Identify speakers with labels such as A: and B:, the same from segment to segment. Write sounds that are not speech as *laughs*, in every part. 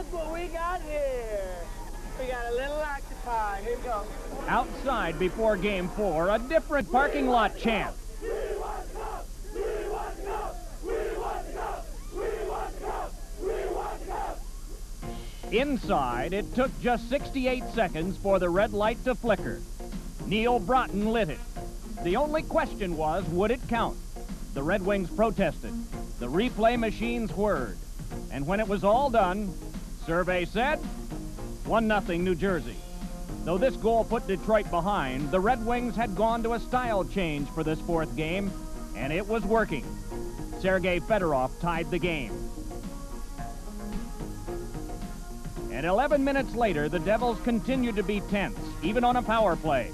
A: look what we got here. We got a little octopi. Here we go.
B: Outside before game four, a different parking lot chant. Inside, it took just 68 seconds for the red light to flicker. Neal Broten lit it. The only question was, would it count? The Red Wings protested. The replay machines whirred. And when it was all done, survey said, 1-0 New Jersey. Though this goal put Detroit behind, the Red Wings had gone to a style change for this fourth game, and it was working. Sergei Fedorov tied the game. And 11 minutes later, the Devils continued to be tense, even on a power play.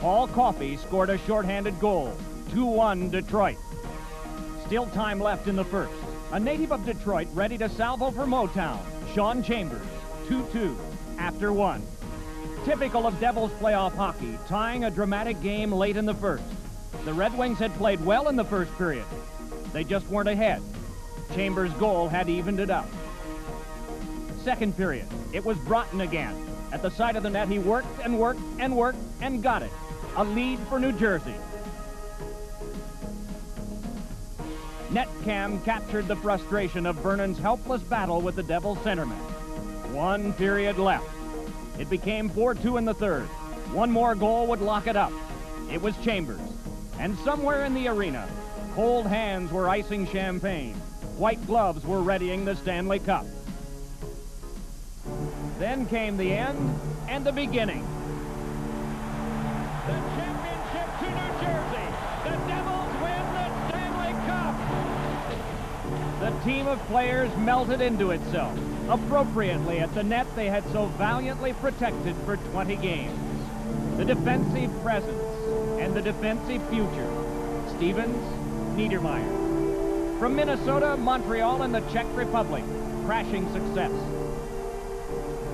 B: Paul Coffey scored a shorthanded goal. 2-1 Detroit. Still time left in the first. A native of Detroit ready to salvo for Motown. Shawn Chambers. 2-2 after one. Typical of Devils playoff hockey, tying a dramatic game late in the first. The Red Wings had played well in the first period. They just weren't ahead. Chambers' goal had evened it up. Second period, it was Broten again. At the side of the net, he worked and worked and worked and got it. A lead for New Jersey. Netcam captured the frustration of Vernon's helpless battle with the Devils centerman. One period left. It became 4-2 in the third. One more goal would lock it up. It was Chambers. And somewhere in the arena, cold hands were icing champagne. White gloves were readying the Stanley Cup. Then came the end and the beginning. The team of players melted into itself, appropriately at the net they had so valiantly protected for 20 games. The defensive presence and the defensive future. Stevens, Niedermayer. From Minnesota, Montreal, and the Czech Republic, crashing success.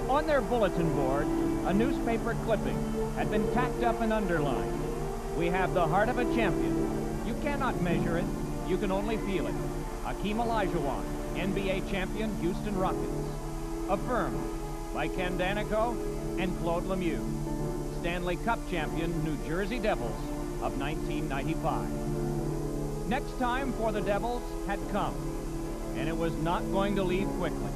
B: On their bulletin board, a newspaper clipping had been tacked up and underlined. We have the heart of a champion. You cannot measure it. You can only feel it. Hakeem Olajuwon, NBA champion Houston Rockets. Affirmed by Ken Daneyko and Claude Lemieux. Stanley Cup champion New Jersey Devils of 1995. Next time for the Devils had come, and it was not going to leave quickly.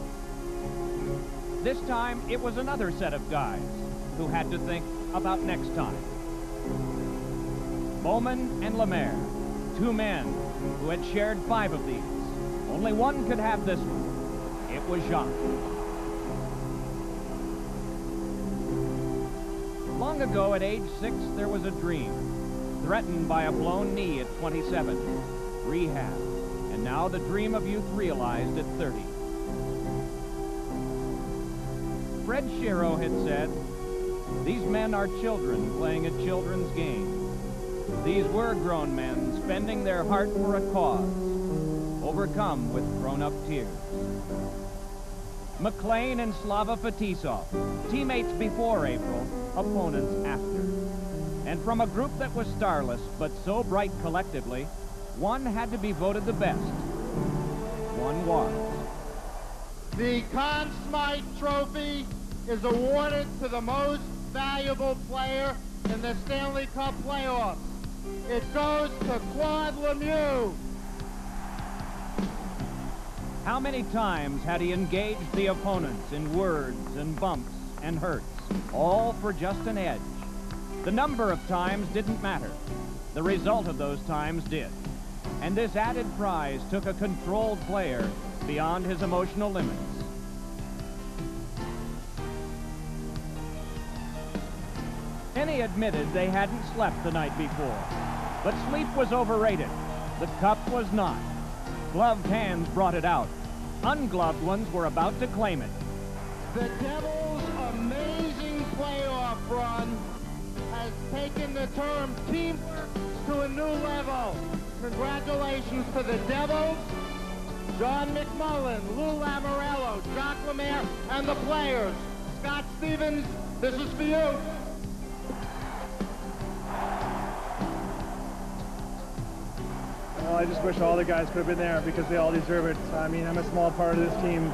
B: This time, it was another set of guys who had to think about next time. Bowman and Lemaire, two men who had shared five of these. Only one could have this one. It was Jacques. Long ago, at age six, there was a dream. Threatened by a blown knee at 27. Rehab. And now the dream of youth realized at 30. Fred Shero had said, These men are children playing a children's game. These were grown men spending their heart for a cause, overcome with grown-up tears. MacLean and Slava Fetisov, teammates before April, opponents after. And from a group that was starless, but so bright collectively, one had to be voted the best. One was.
C: The Conn Smythe Trophy is awarded to the most valuable player in the Stanley Cup playoffs. It goes to Claude Lemieux.
B: How many times had he engaged the opponents in words and bumps and hurts, all for just an edge? The number of times didn't matter. The result of those times did. And this added prize took a controlled player beyond his emotional limits. Many admitted they hadn't slept the night before. But sleep was overrated. The cup was not. Gloved hands brought it out. Ungloved ones were about to claim it.
C: The Devils' amazing playoff run has taken the term teamwork to a new level. Congratulations to the Devils, John McMullen, Lou Lamoriello, Jacques Lemaire, and the players. Scott Stevens, this is for you.
D: Well, I just wish all the guys could have been there because they all deserve it. I mean, I'm a small part of this team.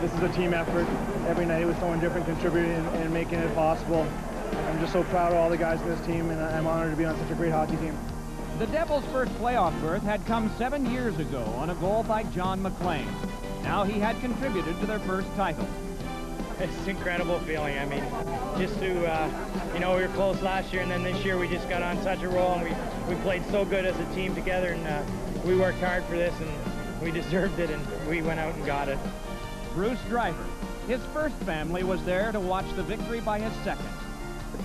D: this is a team effort. Every night with someone different contributing and, and making it possible. I'm just so proud of all the guys in this team, and I'm honored to be on such a great hockey team.
B: The Devils' first playoff berth had come seven years ago on a goal by John MacLean. Now he had contributed to their first title.
E: It's an incredible feeling. I mean, just to, uh, you know, we were close last year, and then this year we just got on such a roll, and we, we played so good as a team together, and uh, we worked hard for this, and we *laughs* deserved it, and we went out and got it.
B: Bruce Driver. His first family was there to watch the victory by his second.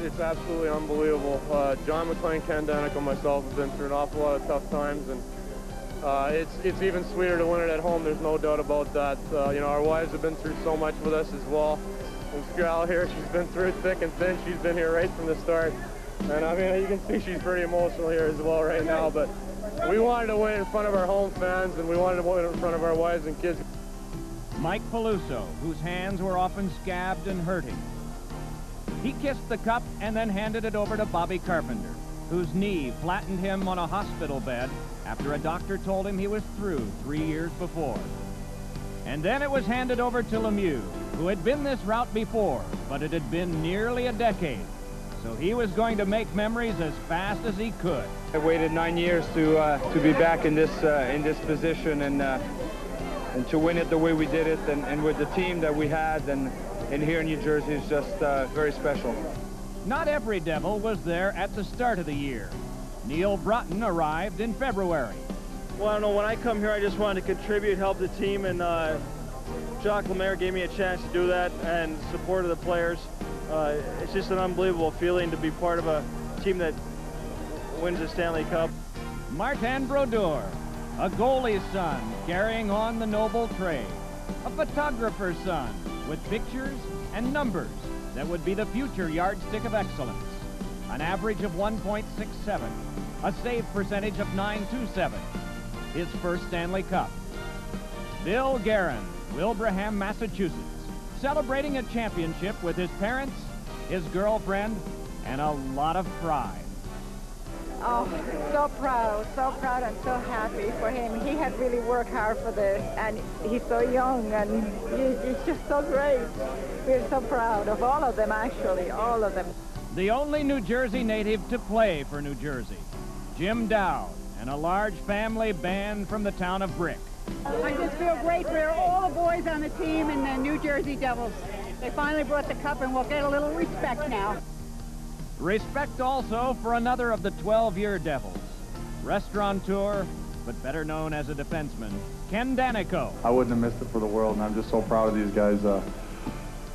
F: It's absolutely unbelievable. Uh, John MacLean, Ken Daneyko, myself have been through an awful lot of tough times, and uh, it's it's even sweeter to win it at home. There's no doubt about that. Uh, you know, our wives have been through so much with us as well. And Scal here, *laughs* she's been through thick and thin. She's been here right from the start, and I mean, you can see she's pretty emotional here as well right now. But we wanted to win in front of our home fans, and we wanted to win in front of our wives and kids.
B: Mike Peluso, whose hands were often scabbed and hurting. He kissed the cup and then handed it over to Bobby Carpenter, whose knee flattened him on a hospital bed after a doctor told him he was through three years before. And then it was handed over to Lemieux, who had been this route before, but it had been nearly a decade. So he was going to make memories as fast as he could.
G: I waited nine years to uh, to be back in this uh, in this position and uh, and to win it the way we did it and, and with the team that we had and and here in New Jersey is just uh, very special.
B: Not every Devil was there at the start of the year. Neal Broten arrived in February.
H: Well, I don't know, when I come here, I just wanted to contribute, help the team, and uh, Jacques Lemaire gave me a chance to do that and support of the players. Uh, it's just an unbelievable feeling to be part of a team that wins the Stanley Cup.
B: Martin Brodeur, a goalie's son carrying on the noble trade, a photographer's son with pictures and numbers that would be the future yardstick of excellence. An average of 1.67, a save percentage of 927, his first Stanley Cup. Bill Guerin, Wilbraham, Massachusetts, celebrating a championship with his parents, his girlfriend, and a lot of pride.
I: Oh, so proud, so proud and so happy for him. He had really worked hard for this, and he's so young, and he's, he's just so great. We're so proud of all of them, actually, all of them.
B: The only New Jersey native to play for New Jersey, Jim Dowd, and a large family band from the town of Brick.
J: I just feel great for all the boys on the team and the New Jersey Devils. They finally brought the cup, and we'll get a little respect now.
B: Respect also for another of the 12-year Devils, restaurateur, but better known as a defenseman, Ken Daneyko.
K: I wouldn't have missed it for the world, and I'm just so proud of these guys. Uh,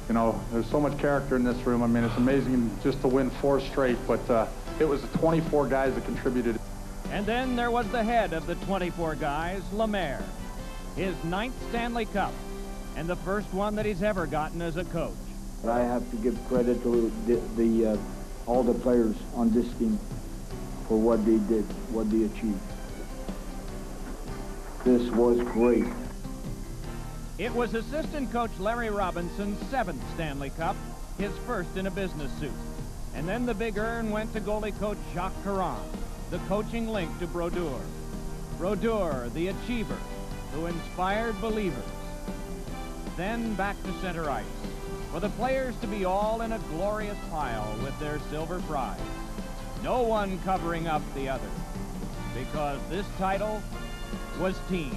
K: you know, there's so much character in this room. I mean, it's amazing just to win four straight, but uh, it was the 24 guys that contributed.
B: And then there was the head of the 24 guys, Lemaire, his ninth Stanley Cup, and the first one that he's ever gotten as a coach.
L: I have to give credit to the, the uh, all the players on this team for what they did, what they achieved. This was great.
B: It was assistant coach Larry Robinson's seventh Stanley Cup, his first in a business suit. And then the big earn went to goalie coach Jacques Caron, the coaching link to Brodeur. Brodeur, the achiever, who inspired believers. Then back to center ice, for the players to be all in a glorious pile with their silver prize. No one covering up the other, because this title was team.